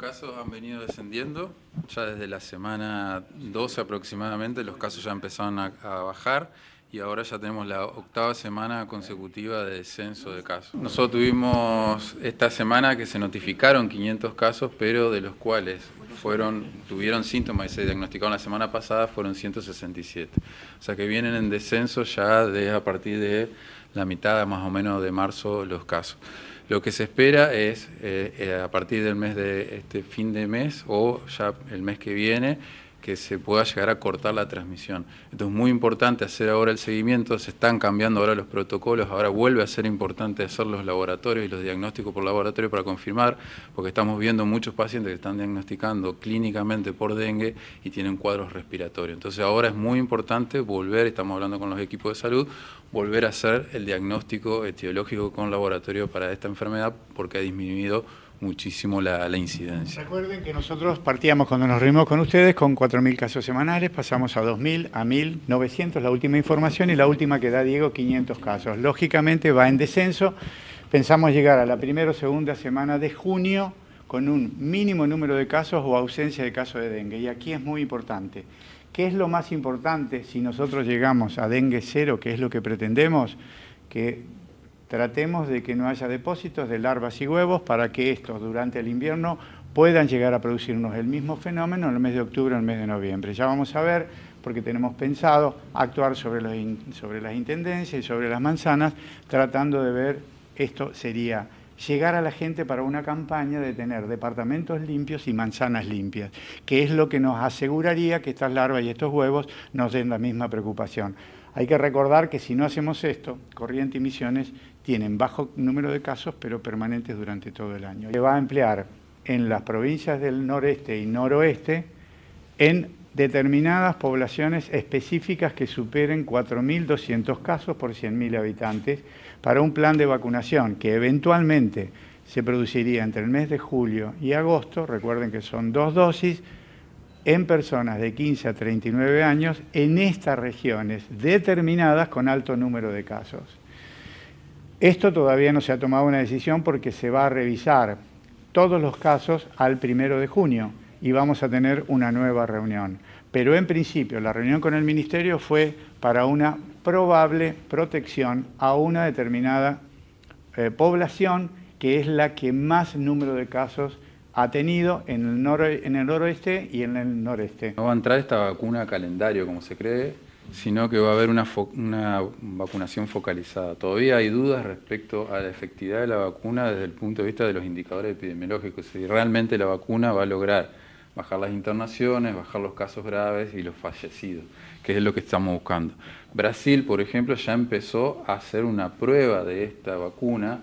casos han venido descendiendo, ya desde la semana 12 aproximadamente los casos ya empezaron a, bajar y ahora ya tenemos la octava semana consecutiva de descenso de casos. Nosotros tuvimos esta semana que se notificaron 500 casos, pero de los cuales fueron, tuvieron síntomas y se diagnosticaron la semana pasada fueron 167. O sea que vienen en descenso ya de a partir de la mitad más o menos de marzo los casos. Lo que se espera es eh, eh, a partir del mes de este fin de mes o ya el mes que viene que se pueda llegar a cortar la transmisión. Entonces es muy importante hacer ahora el seguimiento, se están cambiando ahora los protocolos, ahora vuelve a ser importante hacer los laboratorios y los diagnósticos por laboratorio para confirmar, porque estamos viendo muchos pacientes que están diagnosticando clínicamente por dengue y tienen cuadros respiratorios. Entonces ahora es muy importante volver, estamos hablando con los equipos de salud, volver a hacer el diagnóstico etiológico con laboratorio para esta enfermedad porque ha disminuido muchísimo la, incidencia. Recuerden que nosotros partíamos cuando nos reunimos con ustedes con 4.000 casos semanales, pasamos a 2.000, a 1.900, la última información, y la última que da Diego, 500 casos. Lógicamente va en descenso, pensamos llegar a la primera o segunda semana de junio con un mínimo número de casos o ausencia de casos de dengue. Y aquí es muy importante. ¿Qué es lo más importante si nosotros llegamos a dengue cero, que es lo que pretendemos? Que tratemos de que no haya depósitos de larvas y huevos para que estos durante el invierno puedan llegar a producirnos el mismo fenómeno en el mes de octubre o en el mes de noviembre. Ya vamos a ver, porque tenemos pensado actuar sobre, sobre las intendencias y sobre las manzanas, tratando de ver, esto sería llegar a la gente para una campaña de tener departamentos limpios y manzanas limpias, que es lo que nos aseguraría que estas larvas y estos huevos nos den la misma preocupación. Hay que recordar que si no hacemos esto, Corriente y Misiones tienen bajo número de casos, pero permanentes durante todo el año. Se va a emplear en las provincias del noreste y noroeste en determinadas poblaciones específicas que superen 4.200 casos por 100.000 habitantes para un plan de vacunación que eventualmente se produciría entre el mes de julio y agosto, recuerden que son dos dosis, en personas de 15 a 39 años en estas regiones determinadas con alto número de casos. Esto todavía no se ha tomado una decisión porque se va a revisar todos los casos al primero de junio y vamos a tener una nueva reunión. Pero en principio la reunión con el Ministerio fue para una probable protección a una determinada eh, población que es la que más número de casos ha tenido en el, en el noroeste y en el noreste. No va a entrar esta vacuna a calendario como se cree, sino que va a haber una, una, vacunación focalizada. Todavía hay dudas respecto a la efectividad de la vacuna desde el punto de vista de los indicadores epidemiológicos, si realmente la vacuna va a lograr bajar las internaciones, bajar los casos graves y los fallecidos, que es lo que estamos buscando. Brasil, por ejemplo, ya empezó a hacer una prueba de esta vacuna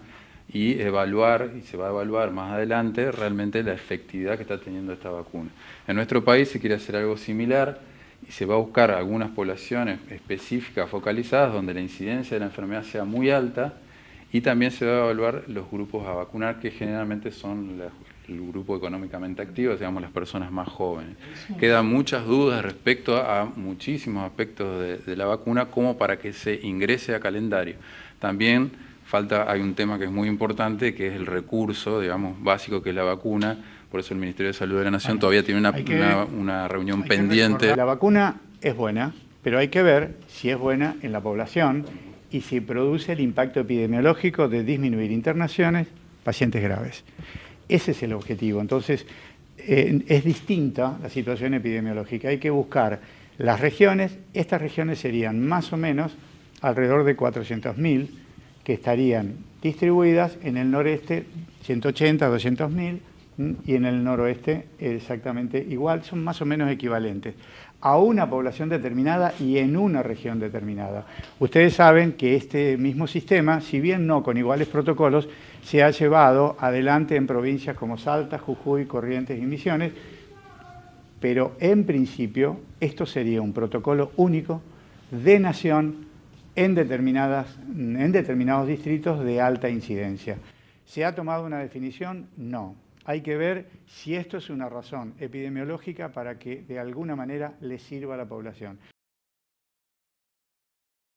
y evaluar, y se va a evaluar más adelante, realmente la efectividad que está teniendo esta vacuna. En nuestro país se quiere hacer algo similar, y se va a buscar algunas poblaciones específicas focalizadas donde la incidencia de la enfermedad sea muy alta y también se va a evaluar los grupos a vacunar que generalmente son el grupo económicamente activo, digamos las personas más jóvenes. Quedan muchas dudas respecto a, muchísimos aspectos de, de, la vacuna como para que se ingrese a calendario. También falta, hay un tema que es muy importante que es el recurso, digamos, básico que es la vacuna, por eso el Ministerio de Salud de la Nación todavía tiene una, una, reunión pendiente. La vacuna es buena, pero hay que ver si es buena en la población y si produce el impacto epidemiológico de disminuir internaciones, pacientes graves. Ese es el objetivo. Entonces, eh, es distinta la situación epidemiológica. Hay que buscar las regiones. Estas regiones serían más o menos alrededor de 400.000 que estarían distribuidas en el noreste, 180, 200.000, y en el noroeste exactamente igual, son más o menos equivalentes a una población determinada y en una región determinada. Ustedes saben que este mismo sistema, si bien no con iguales protocolos, se ha llevado adelante en provincias como Salta, Jujuy, Corrientes y Misiones, pero en principio esto sería un protocolo único de nación en, determinadas, en determinados distritos de alta incidencia. ¿Se ha tomado una definición? No hay que ver si esto es una razón epidemiológica para que de alguna manera le sirva a la población.